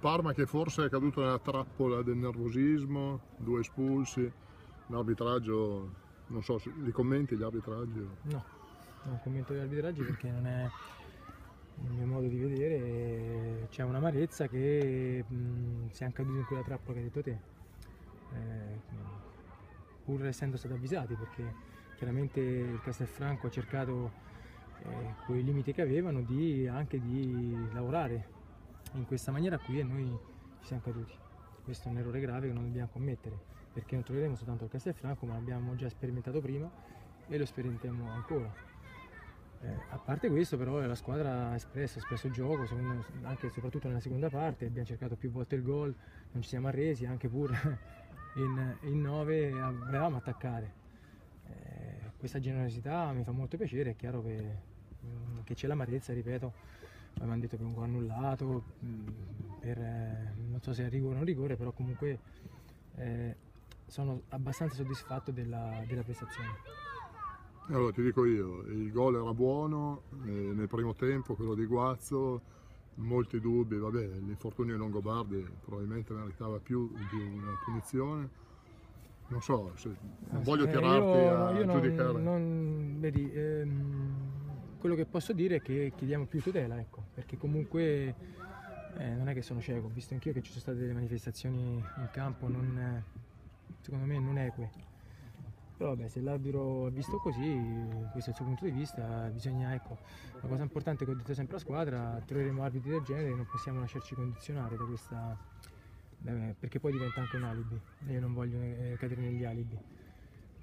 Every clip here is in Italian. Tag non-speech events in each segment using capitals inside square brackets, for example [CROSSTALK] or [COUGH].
Parma che forse è caduto nella trappola del nervosismo, due espulsi, l'arbitraggio, non so, li commenti gli arbitraggi? No, non commento gli arbitraggi perché non è il mio modo di vedere, c'è un'amarezza che mh, siamo caduti in quella trappola che hai detto te, eh, pur essendo stati avvisati perché chiaramente il Castelfranco ha cercato eh, con i limiti che avevano di, anche di lavorare in questa maniera qui e noi ci siamo caduti. Questo è un errore grave che non dobbiamo commettere perché non troveremo soltanto il Castelfranco ma l'abbiamo già sperimentato prima e lo sperimenteremo ancora. Eh, a parte questo però la squadra ha espresso, ha espresso gioco, secondo, anche e soprattutto nella seconda parte, abbiamo cercato più volte il gol, non ci siamo arresi, anche pur [LAUGHS] in, in 9 volevamo attaccare. Eh, questa generosità mi fa molto piacere, è chiaro che, che c'è l'amarezza, ripeto, mi hanno detto che un gol annullato, mm, per, eh, non so se è rigore o non rigore, però comunque eh, sono abbastanza soddisfatto della, della prestazione. Allora ti dico io, il gol era buono eh, nel primo tempo, quello di Guazzo, molti dubbi, vabbè, l'infortunio di Longobardi probabilmente meritava più di una punizione. Non so, se, non voglio Eh, tirarti io, a io non- giudicare. non- vedi, ehm, quello che posso dire è che chiediamo più tutela, ecco, perché comunque eh, non è che sono cieco, ho visto anch'io che ci sono state delle manifestazioni in campo, non, secondo me non eque. Però vabbè, se l'arbitro ha visto così, questo è il suo punto di vista, bisogna, ecco, la cosa importante che ho detto sempre alla squadra, troveremo arbitri del genere, non possiamo lasciarci condizionare da questa, da- perché poi diventa anche un alibi, io non voglio eh, cadere negli alibi.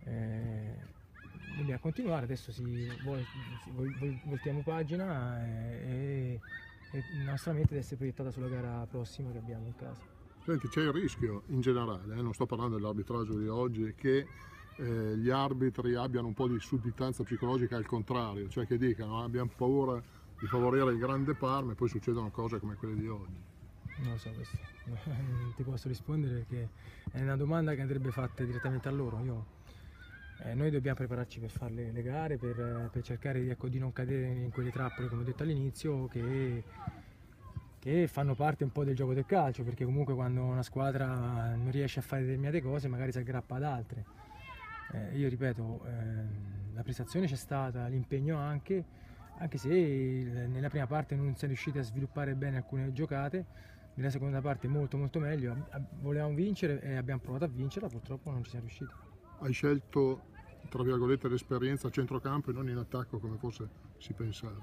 Eh, dobbiamo continuare, adesso si, vol- si- vol- vol- voltiamo pagina e, e la nostra mente deve essere proiettata sulla gara prossima che abbiamo in casa. Senti, c'è il rischio in generale, eh, non sto parlando dell'arbitraggio di oggi, che eh, gli arbitri abbiano un po' di sudditanza psicologica al contrario, cioè che dicano "Ah, abbiamo paura di favorire il grande Parma e poi succedono cose come quelle di oggi. Non lo so questo, [LAUGHS] non ti posso rispondere perché è una domanda che andrebbe fatta direttamente a loro. Io- eh, noi dobbiamo prepararci per fare le, gare, per, eh, per cercare di, ecco, di non cadere in quelle trappole, come ho detto all'inizio, che, che fanno parte un po' del gioco del calcio, perché comunque quando una squadra non riesce a fare determinate cose magari si aggrappa ad altre. Eh, io ripeto, ehm, la prestazione c'è stata, l'impegno anche, anche se nella prima parte non si è riusciti a sviluppare bene alcune giocate, nella seconda parte molto molto meglio, volevamo vincere e abbiamo provato a vincerla, purtroppo non ci siamo riusciti. Hai scelto, tra virgolette, l'esperienza a centrocampo e non in attacco come forse si pensava.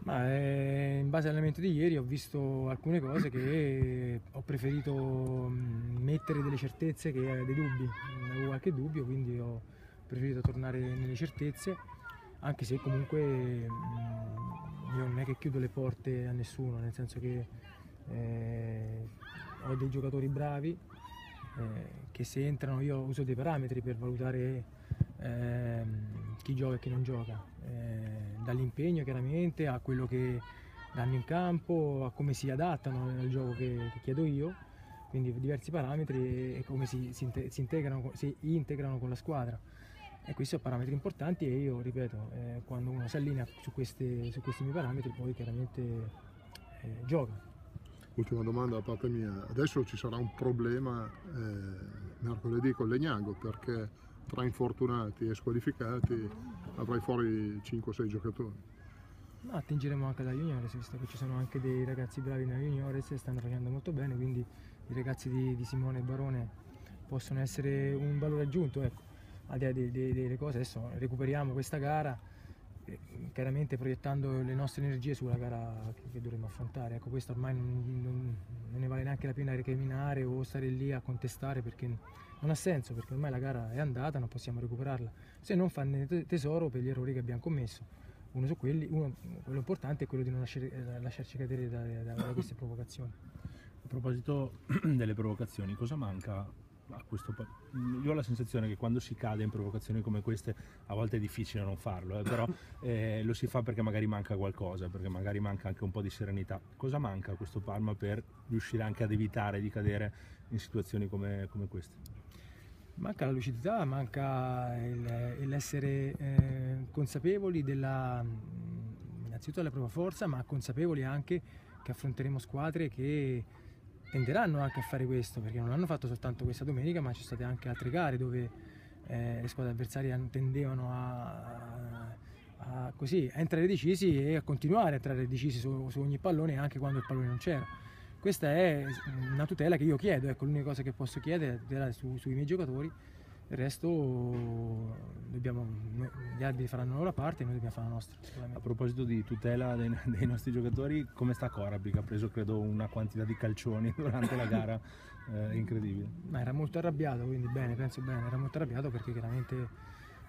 Ma eh, in base all'allenamento di ieri ho visto alcune cose che ho preferito mh, mettere delle certezze che eh, dei dubbi, avevo qualche dubbio, quindi ho preferito tornare nelle certezze, anche se comunque mh, io non è che chiudo le porte a nessuno, nel senso che eh, ho dei giocatori bravi eh, che se entrano io uso dei parametri per valutare ehm, chi gioca e chi non gioca, eh, dall'impegno chiaramente a quello che danno in campo, a come si adattano al gioco che, che chiedo io, quindi diversi parametri e come si, si si integrano, si integrano con la squadra. E questi sono parametri importanti e io ripeto, eh, quando uno si allinea su, queste- su questi miei parametri poi chiaramente eh, gioca. Ultima domanda da parte mia, adesso ci sarà un problema eh, mercoledì con Legnago perché tra infortunati e squalificati avrai fuori 5-6 giocatori. Ma attingeremo anche da juniores, visto che ci sono anche dei ragazzi bravi nella juniores e stanno facendo molto bene, quindi i ragazzi di, di Simone e Barone possono essere un valore aggiunto. Ecco. Al di là de- de- delle cose, adesso recuperiamo questa gara, chiaramente proiettando le nostre energie sulla gara che, dovremo affrontare. Ecco, questo ormai non, non- non ne vale neanche la pena recriminare o stare lì a contestare perché non ha senso, perché ormai la gara è andata, non possiamo recuperarla, se non farne te- tesoro per gli errori che abbiamo commesso uno su quelli, uno, quello importante è quello di non lasciare- eh, lasciarci cadere da, da- da queste provocazioni. A proposito [CLEARS THROAT] delle provocazioni, cosa manca questo Io ho la sensazione che quando si cade in provocazioni come queste, a volte è difficile non farlo, eh, però [LAUGHS] eh, lo si fa perché magari manca qualcosa, perché magari manca anche un po' di serenità. Cosa manca a questo Parma per riuscire anche ad evitare di cadere in situazioni come, come queste? Manca la lucidità, manca il- il essere eh, consapevoli della, innanzitutto della propria forza, ma consapevoli anche che affronteremo squadre che tenderanno anche a fare questo, perché non hanno fatto soltanto questa domenica, ma ci sono state anche altre gare dove eh, le squadre avversarie tendevano a, a, così, a, entrare decisi e a continuare a entrare decisi su, su, ogni pallone anche quando il pallone non c'era. Questa è una tutela che io chiedo, ecco, l'unica cosa che posso chiedere è tutela su, sui miei giocatori il resto dobbiamo, gli arbitri faranno la loro parte e noi dobbiamo fare la nostra. A proposito di tutela dei, dei, nostri giocatori, come sta Corabri che ha preso credo una quantità di calcioni [LAUGHS] durante la gara eh, incredibile? Ma era molto arrabbiato, quindi bene, penso bene, era molto arrabbiato perché chiaramente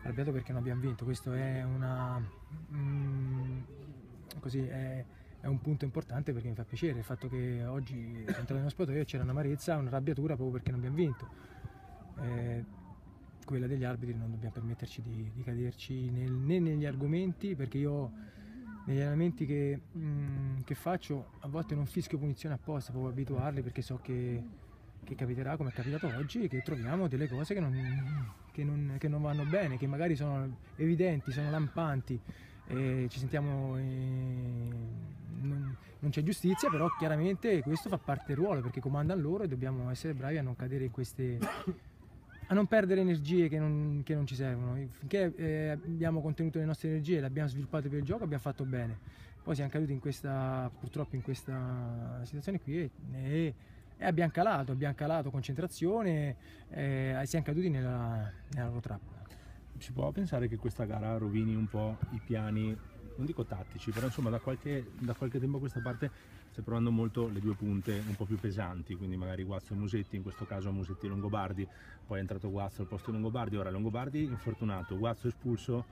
arrabbiato perché non abbiamo vinto, questo è una... Mm, così, è, è un punto importante perché mi fa piacere il fatto che oggi entrato nello spogliatoio c'era un'amarezza, un'arrabbiatura proprio perché non abbiamo vinto. Eh, quella degli arbitri non dobbiamo permetterci di, di caderci nel, né negli argomenti perché io negli allenamenti che, mm, che, faccio a volte non fischio punizione apposta proprio abituarli perché so che, che capiterà come è capitato oggi che troviamo delle cose che non, che, non, non, vanno bene che magari sono evidenti, sono lampanti e ci sentiamo eh, non, non c'è giustizia però chiaramente questo fa parte del ruolo perché comandano loro e dobbiamo essere bravi a non cadere in queste a non perdere energie che non, che non ci servono. Finché eh, abbiamo contenuto le nostre energie, le abbiamo sviluppate per il gioco, abbiamo fatto bene. Poi siamo caduti in questa, purtroppo in questa situazione qui e, e, e abbiamo calato, abbiamo calato concentrazione eh, e siamo caduti nella, nella loro trappola. Si può pensare che questa gara rovini un po' i piani, non dico tattici, però insomma da qualche, da qualche tempo a questa parte stai provando molto le due punte un po' più pesanti, quindi magari Guazzo e Musetti, in questo caso Musetti e Longobardi, poi è entrato Guazzo al posto di Longobardi, ora Longobardi infortunato, Guazzo espulso,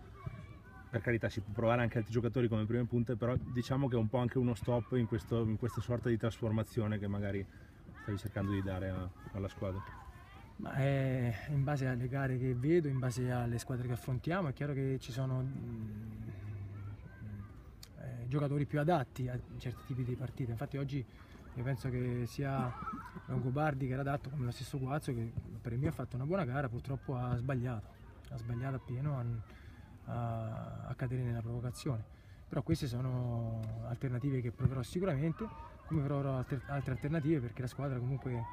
per carità si può provare anche altri giocatori come prime punte, però diciamo che è un po' anche uno stop in, questo, in questa sorta di trasformazione che magari stavi cercando di dare a, alla squadra. Ma è in base alle gare che vedo, in base alle squadre che affrontiamo, è chiaro che ci sono giocatori più adatti a certi tipi di partite. Infatti oggi io penso che sia Longobardi che era adatto come lo stesso Guazzo che per me ha fatto una buona gara, purtroppo ha sbagliato, ha sbagliato appieno a, a, a cadere nella provocazione. Però queste sono alternative che proverò sicuramente, come proverò altre, altre alternative perché la squadra comunque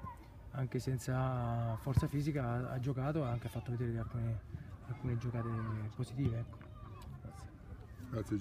anche senza forza fisica ha, ha giocato e ha anche fatto vedere alcune, alcune giocate positive. Ecco. Grazie.